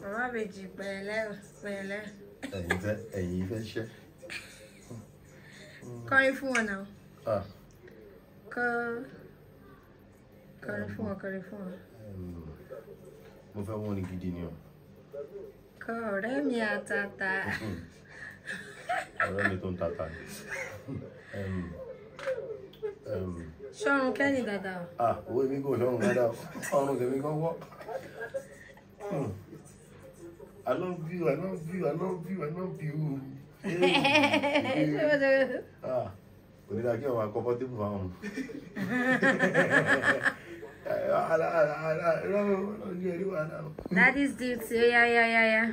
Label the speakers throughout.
Speaker 1: màmá bèjì pẹ̀lẹ́ pẹ̀lẹ́. ẹ̀yin fẹ́ ẹ̀yin fẹ́ ṣẹ́. kọrin fún wọn náà. kọ kọrin fún wọn kọrin fún wọn. mo fẹ́ wọ́n ní gidi ni o. kọ ọ̀rẹ́ mi àtàtà. ọ̀rẹ́ mi tó ń tata ṣọ́run kẹ́ni dada. ah owó mi kò ṣọ́run dada ọrùn tèmi kan wọ́. Hmm. I love you, I love you, I love you, I love you. ah onídàá kí ọmọ akọ́kọ́ tébù fáwọn. That is duty, yeah, yeah, yeah, yeah.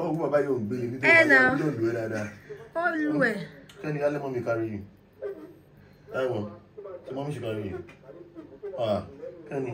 Speaker 1: ọ̀hún oh, bàbá yóò gbé ni nítorí bàbá yóò lù ẹ́ dáadáa. ó lù ẹ̀. kẹ́ni alẹ́ mọ́ mi kárí yìí táwọn tí mọ́ mi ṣe kárí yìí ah, kẹ́ni.